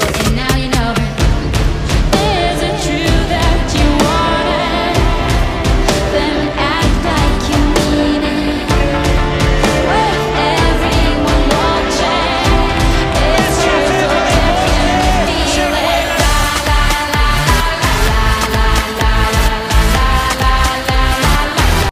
feel